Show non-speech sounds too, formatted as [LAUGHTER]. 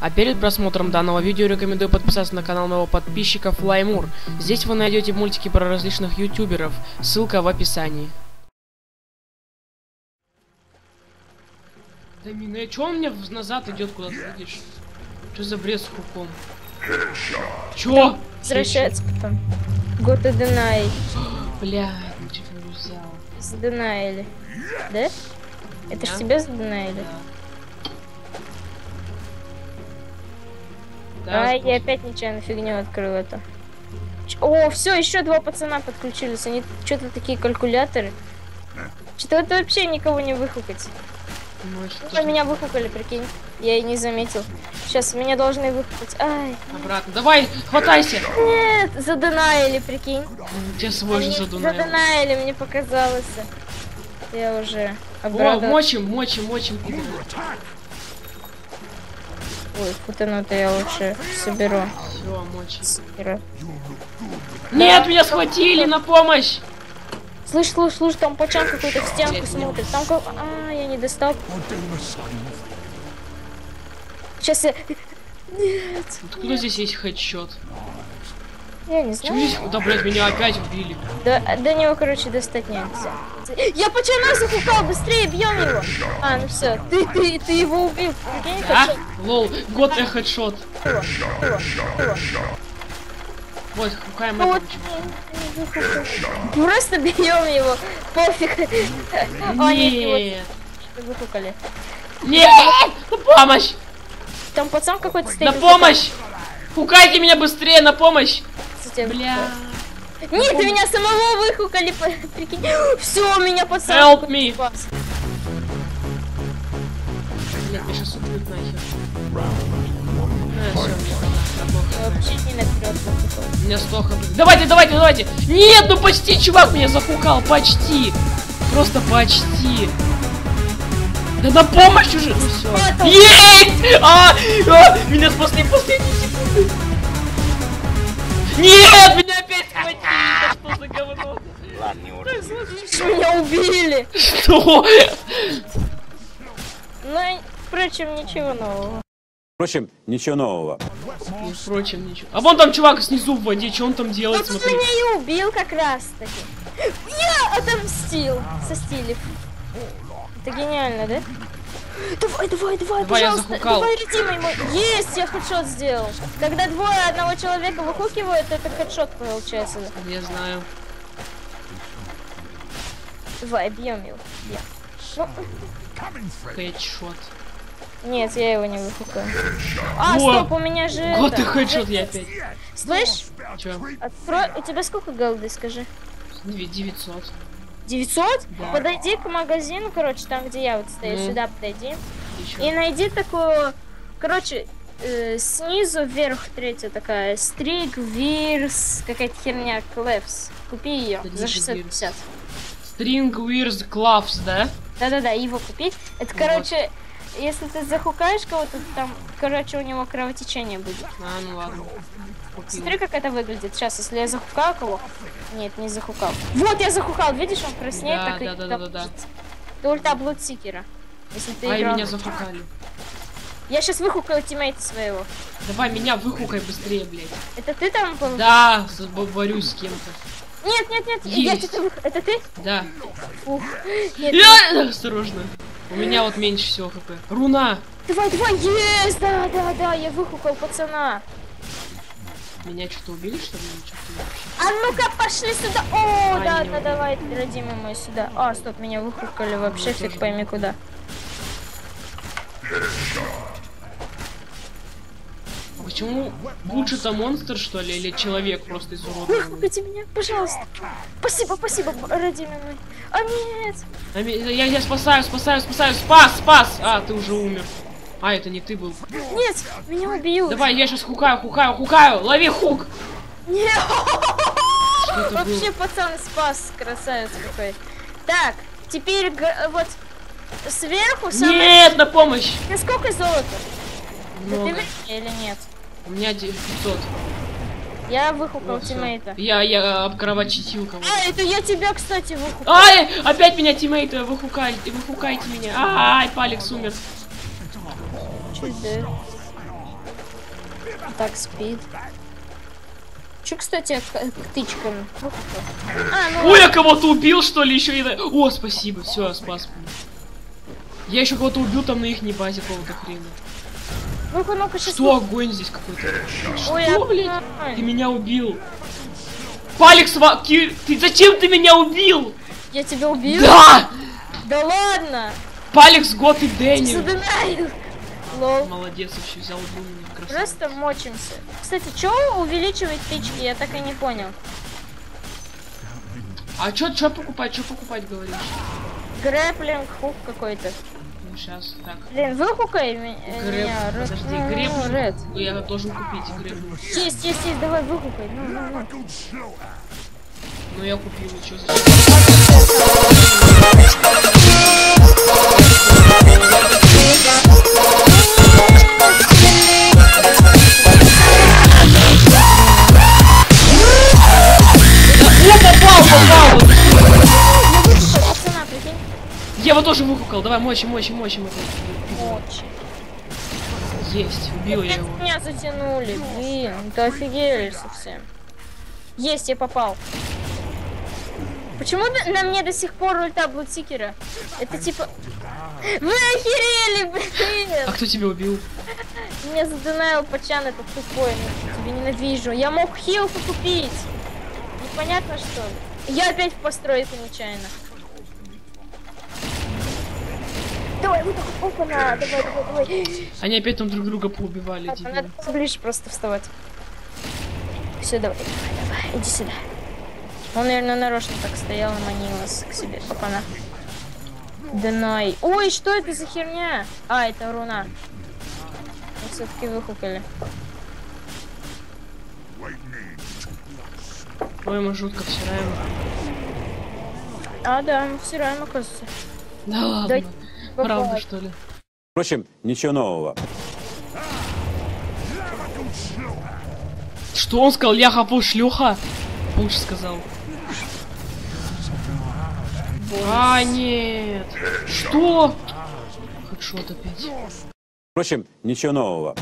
А перед просмотром данного видео рекомендую подписаться на канал моего подписчика Флаймур. Здесь вы найдете мультики про различных ютуберов. Ссылка в описании. Да мина, а чё он мне назад идет куда ты видишь? Что за бред с хуком? Чё? Возвращается потом. Go to deny. Бля, ничего не взял. Заденаили. Да? Это ж Да. тебя заденаили? Да, а, сброс. я опять нечаянно фигню открыл это. О, все, еще два пацана подключились. Они что-то такие калькуляторы. Что-то это вообще никого не выхукать. Ну, тоже меня выхукали, прикинь. Я и не заметил. Сейчас меня должны выхукать. Ай, Обратно. Давай, хватайся! нет, заденаили, прикинь. Тебе свой же Они задунаил. заденаили, мне показалось. Я уже О, обрадовалась. мочим, мочим, мочим. Ой, футануто я лучше соберу. Все, мочим. Сфера. Нет, меня схватили на помощь! Слышь, слышь, слышь, там пачан какой-то в стенку смотрит. Там как... А, я не достал. Сейчас я... Нет, Откуда здесь есть хедшот? Я не знаю. здесь... Да, блядь, меня опять убили. Да, до него, короче, достать нельзя. Я пачана захукал, быстрее бьем его. А, ну все, ты, ты, ты его убил. Прикинь, как Лол, год э хедшот. его, его, его. Вот, хукаем Ну вот. Просто бьем его, пофиг. Его Нет. захукали. Нет! На помощь! Там пацан какой-то стоит. На помощь! Хукайте меня быстрее, на помощь! Кстати, Бля. Нет, меня самого выхукали, прикинь. [GASPS] Все, меня пацан Help me. меня сейчас убьют нахер. Вообще не наперед меня столько... Давайте, давайте, давайте! Нет, ну почти, чувак меня захукал, почти! Просто почти! Да на помощь уже! Ну все. Есть! А, а, меня спасли последние секунды! Нет, меня опять схватили! Да что за говно? Меня убили. Что? Ну, и, впрочем, ничего нового. Впрочем, ничего нового. Впрочем, ничего. А вон там чувак снизу в воде, что он там делает, смотри. меня и убил как раз таки. Я отомстил со стилев. Это гениально, да? Давай, давай, давай, Давай, пожалуйста, давай, редимый мой. Есть, я хедшот сделал. Когда двое одного человека выхукивают, это хедшот получается. Я знаю. Давай, бьем его. Бьем. Ну, Хедшот. нет, я его не выхукаю. А, Во! стоп, у меня же... Вот и хедшот я опять. Слышь, Чё? открой... У тебя сколько голды, скажи? Две- 900. 900? Да. Подойди к магазину, короче, там, где я вот стою, Ну. сюда подойди. Ещё. И найди такую, короче, э, снизу вверх третья такая, стрик, вирс, какая-то херня, клэпс. Купи ее Это за не 650. String Wears Gloves, да? Да-да-да, его купить. Это, Вот. короче, если ты захукаешь кого-то, там, короче, у него кровотечение будет. А, ну ладно. Купил. Смотри, как это выглядит. Сейчас, если я захукаю кого... Нет, не захукал. Вот я захукал, видишь, он краснеет, Да, так и да, да, так да, да, да. кажется. Это ульта Блудсикера. Если ты Ай, играл... меня зафукали. Я сейчас выхукаю тиммейта своего. Давай меня выхукай быстрее, блядь. Это ты там был? Да, борюсь с кем-то. Нет, нет, нет, я Есть. тебя выху- Это ты? Да. Ух. Нет, Я... Осторожно. У меня вот меньше всего хп. Руна! Давай, давай, есть, да, да, да, я выхукал пацана. Меня что-то убили, что ли? А ну-ка, пошли сюда. О, А, да, да, давай, родимый мой, сюда. А, стоп, меня выхукали вообще фиг пойми куда. А Почему лучше-то монстр, что ли, или человек просто изуродованный? Выхукайте меня, пожалуйста. Спасибо, спасибо, родимый мой. А нет. А ми- Я, я спасаю, спасаю, спасаю. Спас, спас! А, ты уже умер. А, это не ты был. Нет, меня убьют. Давай, я сейчас хукаю, хукаю, хукаю. Лови хук! Нет. Вообще было? пацан спас, красавец какой. Так, теперь вот сверху самое... Нет, на помощь! Ты сколько золота? Ты Много. вы- или нет? У меня 900. Я выхукал Вот тиммейта. Я, я обкровочитил кого-то. А, это я тебя, кстати, выхукал. Ай, опять меня тиммейты выхукайте, выхукайте меня. Ай, Палекс умер. Да? Так, спит. Че, кстати, к, к тычкам? А, ну Ой, я кого-то убил, что ли, еще и... О, спасибо, все, спас. Я еще кого-то убил там на их базе какого-то хрена. Ну-ка, ну-ка, сейчас. Что, огонь здесь какой-то? Ой, Что, а- блядь? Ты меня убил. Палекс, ва... Кир... ты зачем ты меня убил? Я тебя убил? Да! Да ладно! Палекс, Гот и Дэнни. Лол. Молодец, вообще взял убил меня. Красавец. Просто мочимся. Кстати, что увеличивать тычки, я так и не понял. А чё, чё покупать, чё покупать, говоришь? Грэплинг, хук какой-то. Сейчас, так. Блин, выхукай ми- э, меня. Рэд- подожди, ну, греб. ну, Рэд. Я должен купить греб. Есть, есть, есть, давай выхукай. Ну, ну, ну. Ну, я купил, и его тоже выкукал, давай, мочим, мочим, мочим. Очень. Есть, убил я его. Меня затянули, блин, ты офигели совсем. Есть, я попал. Почему на мне до сих пор ульта Блудсикера? Это типа... Вы охерели, А блин! кто тебя убил? Меня задонаил пачан этот тупой, ну, тебя ненавижу. Я мог хилку купить. Непонятно что ли? Я опять в постройку нечаянно. Давай, вот так, опа, на, давай, давай, давай. Они опять там друг друга поубивали, дебилы. надо ближе просто вставать. Все, давай, давай, давай, иди сюда. Он, наверное, нарочно так стоял и манил нас к себе. Опа-на. Донай. Ой, что это за херня? А, это руна. Мы все-таки выхукали. Ой, мы жутко всираем. А, да, мы всираем, оказывается. Да ладно. Дай Правда, что ли? Впрочем, ничего нового. Что он сказал? Я хапу шлюха? Лучше сказал. А, нет. Что? Хедшот опять. Впрочем, ничего нового.